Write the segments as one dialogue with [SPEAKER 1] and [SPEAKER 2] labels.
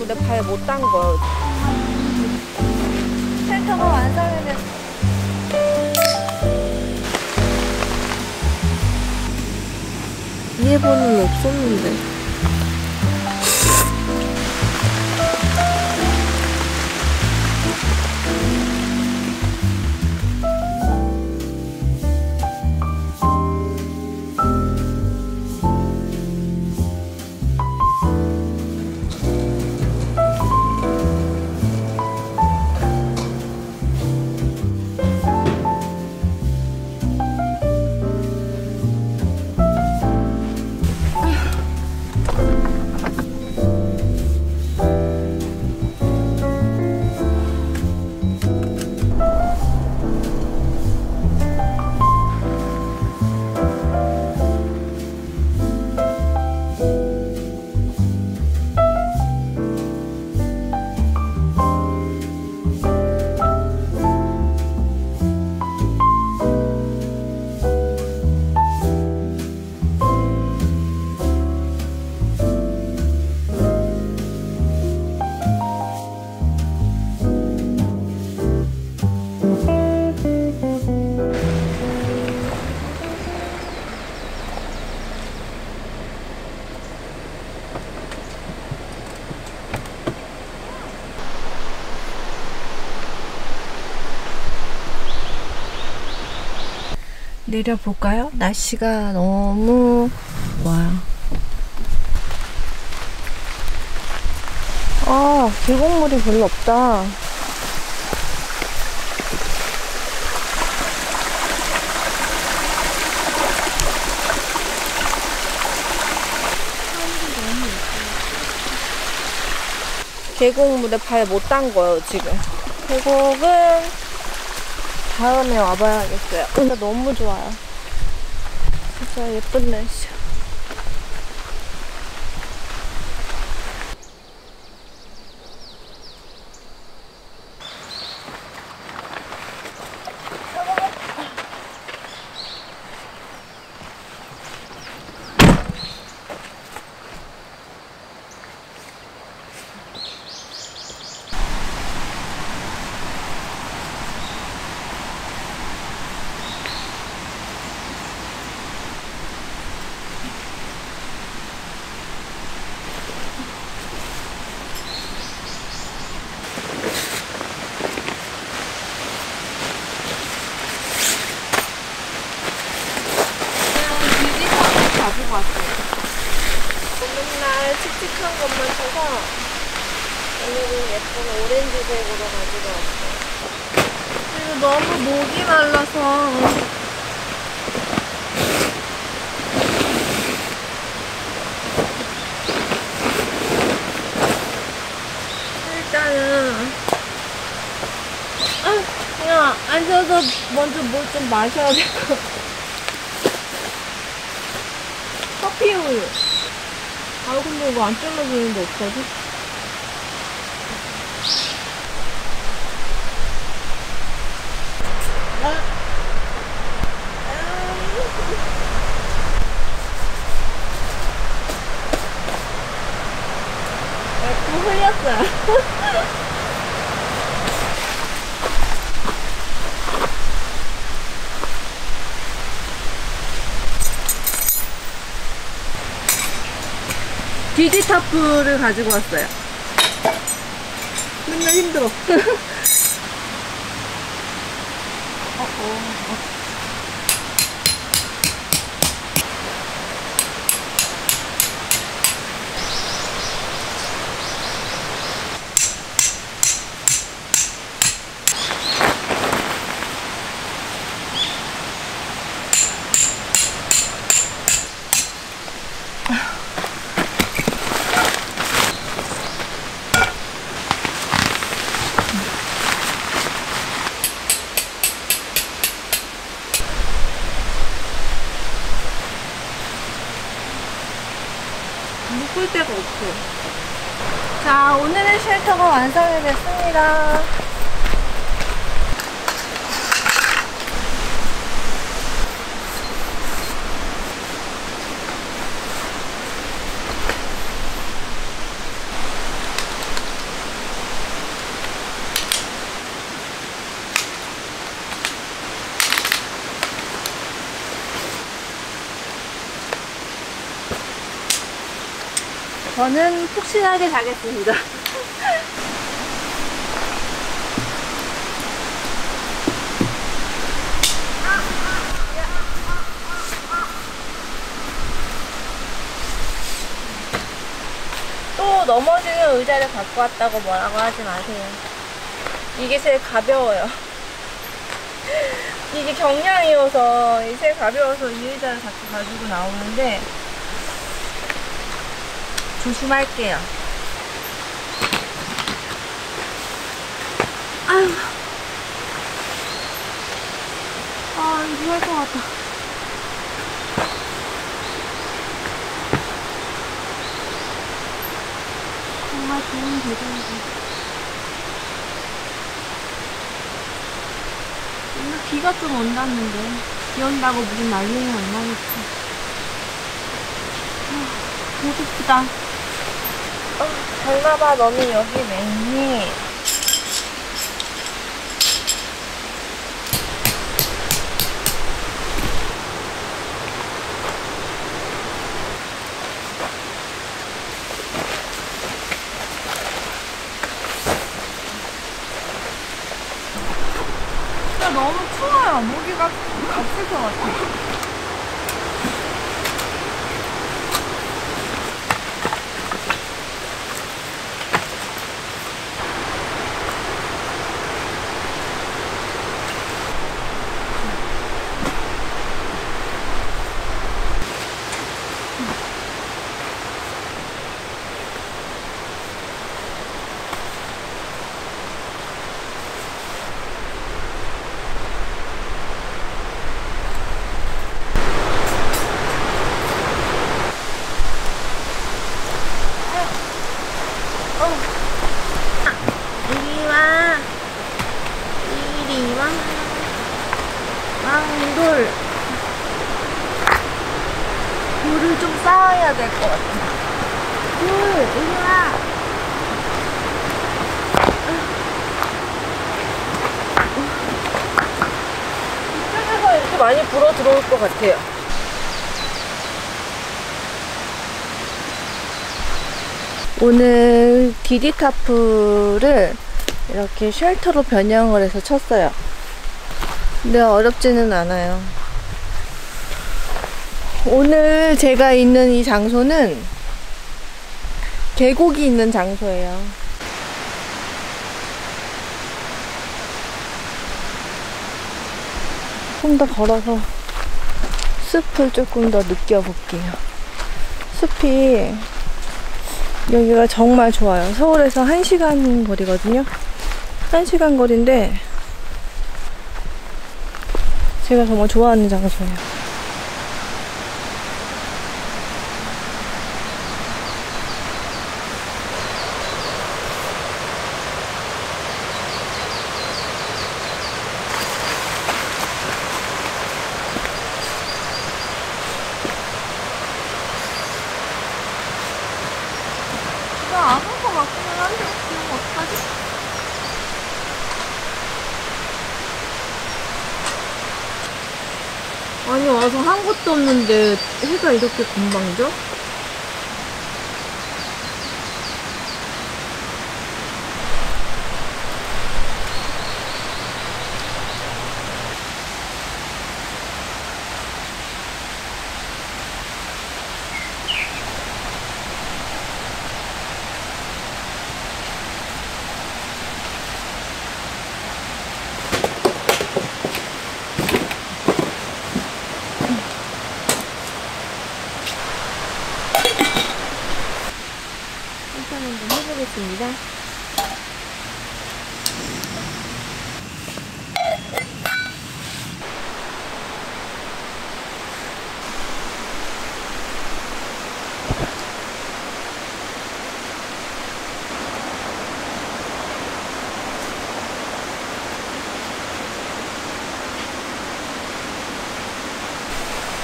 [SPEAKER 1] 근데 발못 담궈요. 쉘터가 완성이 됐어. 일본은 없었는데. 내려볼까요? 날씨가 너무 와요. 아, 계곡물이 별로 없다. 계곡물에 발 못 담궈요, 지금. 계곡은 다음에 와봐야겠어요. 진짜 너무 좋아요. 진짜 예쁜 날씨야. 가지고 왔어요. 칙칙한 것만 사서 오늘은 예쁜 오렌지색으로 가지고 왔어요. 그리고 너무 목이 말라서 일단은 아, 그냥 앉아서 먼저 뭘 좀 마셔야 될 것 같아. 커피 우유. 아 근데 이거 안 잘라주는데 어떡하지? 또 흘렸어요. 디지타프를 가지고 왔어요. 맨날 힘들어. 어, 완성이 됐습니다. 저는 푹신하게 자겠습니다. 넘어지는 의자를 갖고 왔다고 뭐라고 하지 마세요. 이게 제일 가벼워요. 이게 경량이어서 이 제일 가벼워서 이 의자를 자꾸 가지고 나오는데 조심할게요. 아유. 아, 이거 할 것 같다. 좋은 계절이다. 오늘 비가 좀 온다는데 비 온다고 무슨 난리는 안 나겠지. 아, 배고프다. 어, 장나봐 너는 여기 왜 있니? 진짜 너무 추워요. 모기가 없을 것 같아. 이리 와. 이리 와. 왕돌. 돌을 좀 쌓아야 될 것 같아. 돌, 이리 와. 이쪽에서 이렇게 많이 불어 들어올 것 같아요. 오늘 기디타프를 이렇게 쉘터로 변형을 해서 쳤어요. 근데 어렵지는 않아요. 오늘 제가 있는 이 장소는 계곡이 있는 장소예요. 좀 더 걸어서 숲을 조금 더 느껴볼게요. 숲이 여기가 정말 좋아요. 서울에서 1시간 거리거든요. 1시간 거리인데 제가 정말 좋아하는 장소예요. 나 아픈 거 같기는 한데 이거 어떡하지? 아니 와서 한 것도 없는데 이렇게 금방 져? 한번 한번 해보겠습니다.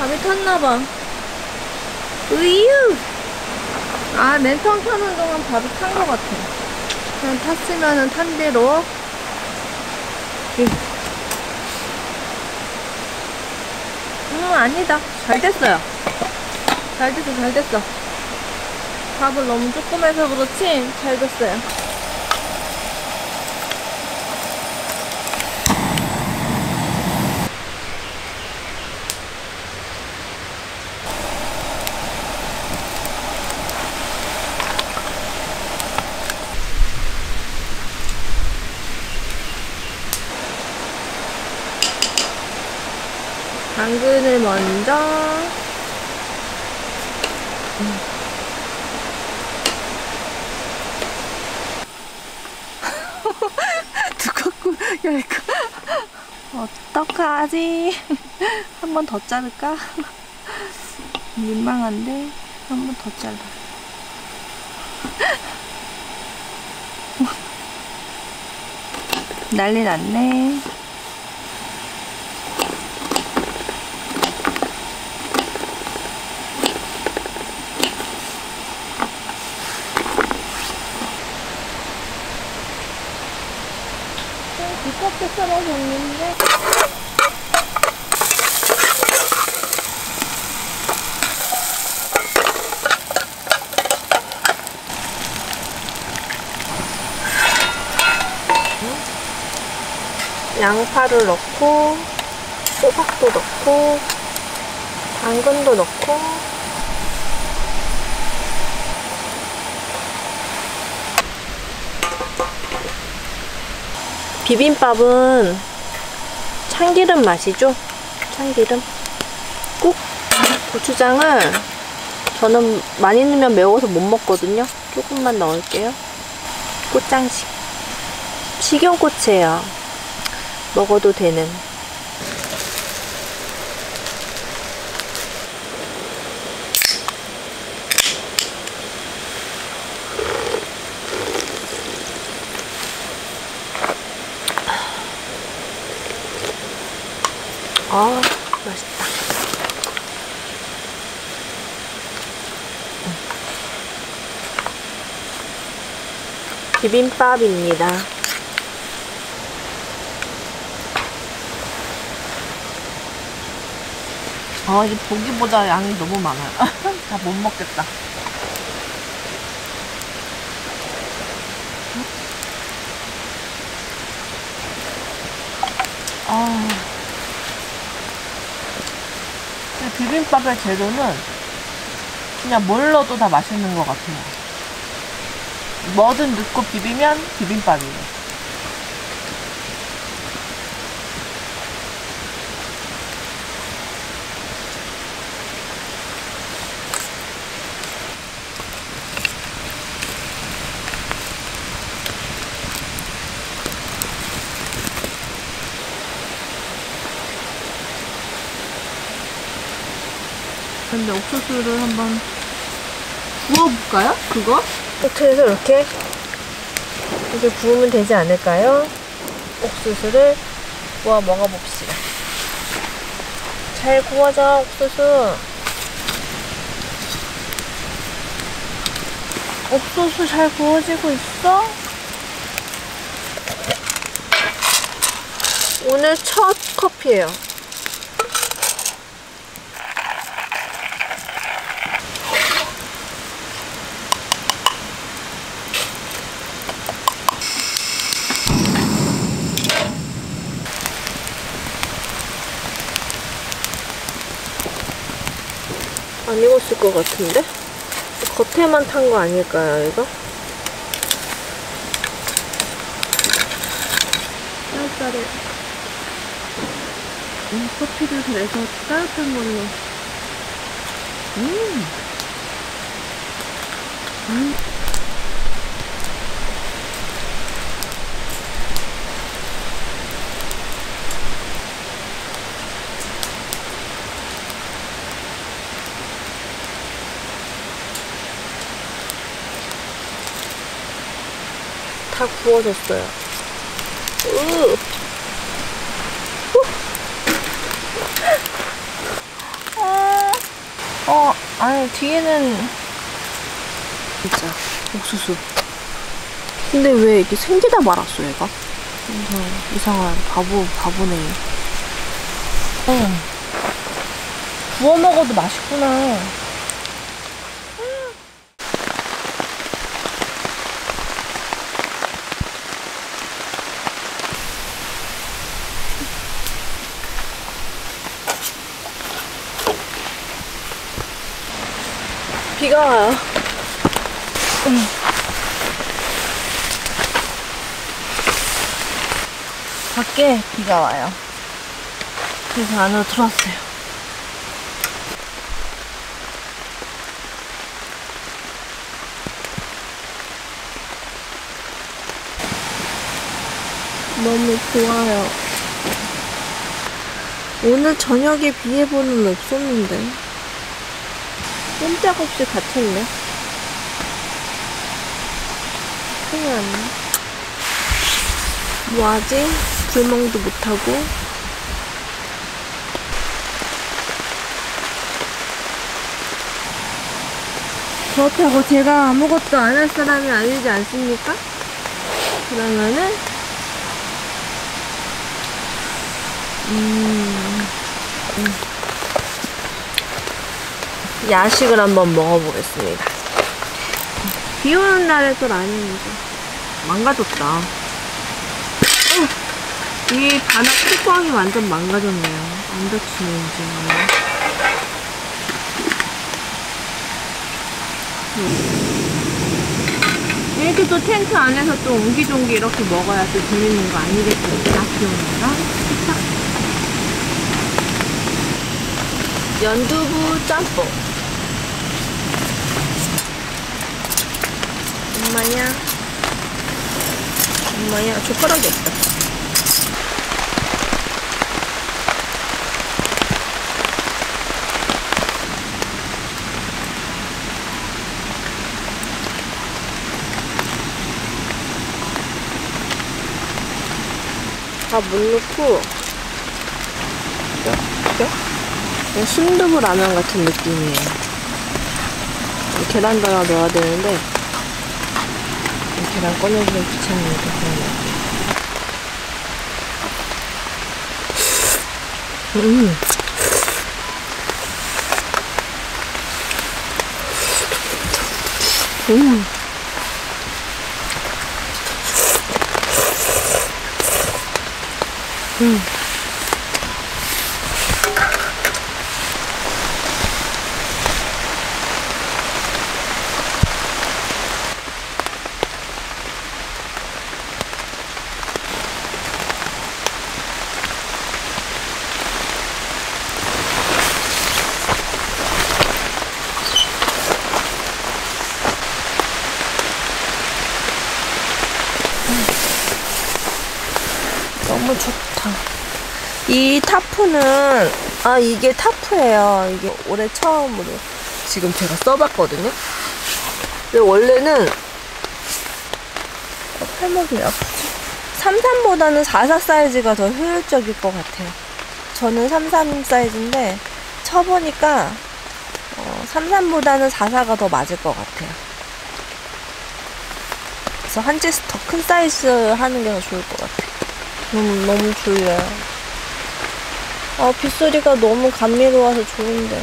[SPEAKER 1] 밤이 탔나봐. 으유! 아, 랜턴 켜는 동안 밥이 탄 것 같아. 그냥 탔으면은 탄 대로. 음, 음, 아니다. 잘 됐어요. 잘 됐어, 잘 됐어. 밥을 너무 조금 해서 그렇지 잘 됐어요. 당근을 먼저. 두껍고 얇고. 어떡하지? 한 번 더 자를까? 민망한데 한 번 더 잘라. 난리 났네 좀 두껍게 썰어줬는데. 양파를 넣고 호박도 넣고 당근도 넣고 비빔밥은 참기름 맛이죠? 참기름? 꼭 고추장을 저는 많이 넣으면 매워서 못 먹거든요. 조금만 넣을게요. 꽃장식. 식용꽃이에요. 먹어도 되는 아 맛있다 비빔밥입니다 아, 이 보기보다 양이 너무 많아요. 다 못 먹겠다. 아. 근데 비빔밥의 재료는 그냥 뭘 넣어도 다 맛있는 것 같아요. 뭐든 넣고 비비면 비빔밥이에요. 근데 옥수수를 한번 구워볼까요? 그거? 호텔에서 이렇게 이렇게 구우면 되지 않을까요? 옥수수를 구워 먹어봅시다. 잘 구워져 옥수수. 옥수수 잘 구워지고 있어? 오늘 첫 커피예요. 안 익었을 것 같은데? 겉에만 탄 거 아닐까요, 이거? 쌀쌀해. 음, 커피를 그래서 따뜻한 걸로. 음. 음. 다 구워졌어요. 으. 아. 어, 아니, 뒤에는. 진짜, 옥수수. 근데 왜 이게 생기다 말았어, 얘가? 이상, 이상한 바보, 바보네. 응. 구워 먹어도 맛있구나. 비가 와요. 음. 밖에 비가 와요. 그래서 안으로 들어왔어요. 너무 좋아요. 오늘 저녁에 비 예보는 없었는데. 꼼짝없이 갇혔네. 큰일 났네. 뭐하지? 불멍도 못하고. 그렇다고 제가 아무것도 안 할 사람이 아니지 않습니까? 그러면은 음, 음. 야식을 한번 먹어보겠습니다. 비 오는 날에 또 라면이죠. 망가졌다. 어, 이 바닥 뚜껑이 완전 망가졌네요. 안 닫히는지. 음. 이렇게 또 텐트 안에서 또 옹기종기 이렇게 먹어야 또 재밌는 거 아니겠습니까? 비 오는 날. 연두부 짬뽕 엄마야 엄마야 젓가락이 없다 밥물 넣고 뼈? 뼈? 순두부 라면 같은 느낌이에요. 계란도 하나 넣어야 되는데 계란 꺼내기가 귀찮으니까 그냥. 음. 음. 음. 너무 좋다. 이 타프는, 아, 이게 타프예요. 이게 올해 처음으로 지금 제가 써봤거든요. 근데 원래는, 어, 팔목이 왜 아프지? 33보다는 44 사이즈가 더 효율적일 것 같아요. 저는 33 사이즈인데, 쳐보니까, 어, 33보다는 44가 더 맞을 것 같아요. 그래서 한 제스 더큰 사이즈 하는 게 더 좋을 것 같아요. 너무, 너무 졸려요. 아, 빗소리가 너무 감미로워서 좋은데.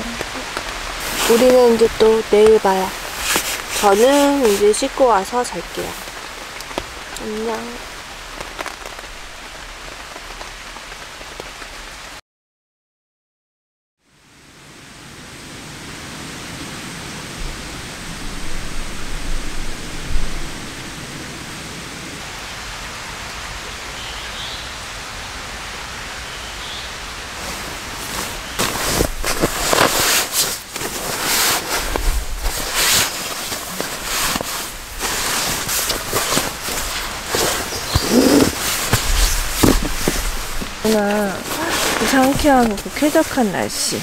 [SPEAKER 1] 우리는 이제 또 내일 봐요. 저는 이제 씻고 와서 잘게요. 안녕. 구나 그 상쾌하고 그 쾌적한 날씨.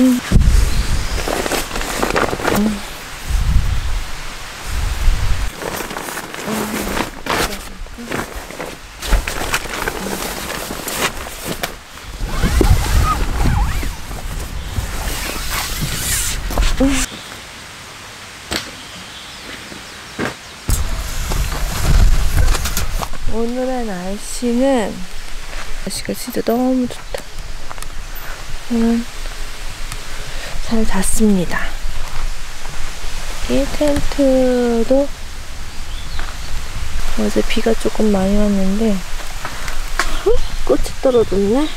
[SPEAKER 1] 음. 음. 날씨가 진짜 너무 좋다. 저는 잘 잤습니다. 이 텐트도 어제 비가 조금 많이 왔는데 꽃이 떨어졌네.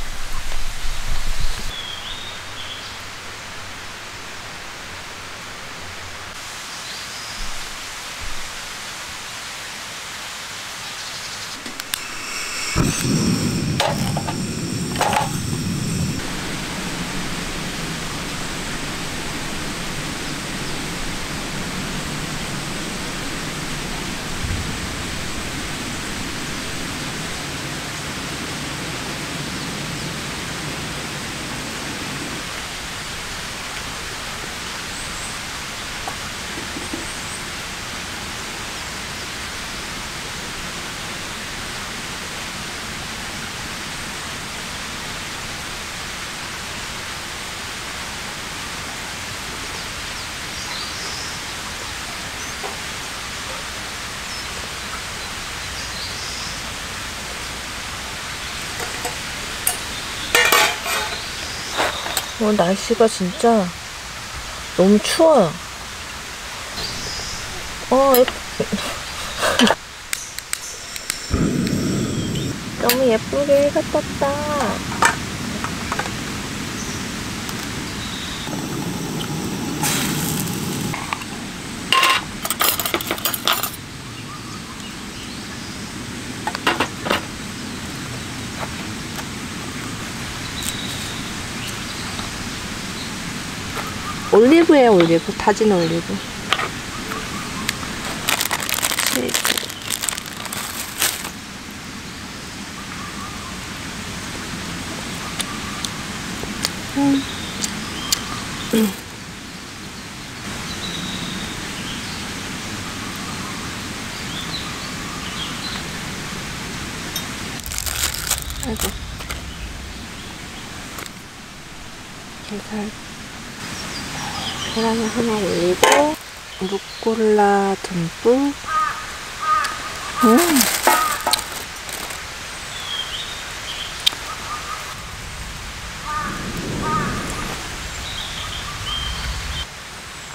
[SPEAKER 1] 오늘 날씨가 진짜 너무 추워요. 어, 예... 너무 예쁘게 해가 떴다. 올리브에 올리브, 다진 올리브. 치즈. 음. 음. 아이고. 계산. 계란을 하나 올리고 루꼴라 듬뿍. 음.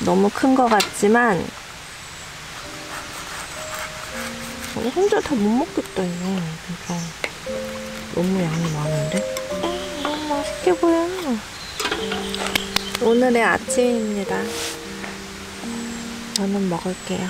[SPEAKER 1] 너무 큰 것 같지만 혼자 다 못 먹겠다 이거. 진짜. 너무 양이 많은데? 음, 너무 맛있게 보여. 오늘의 아침입니다. 저는 먹을게요.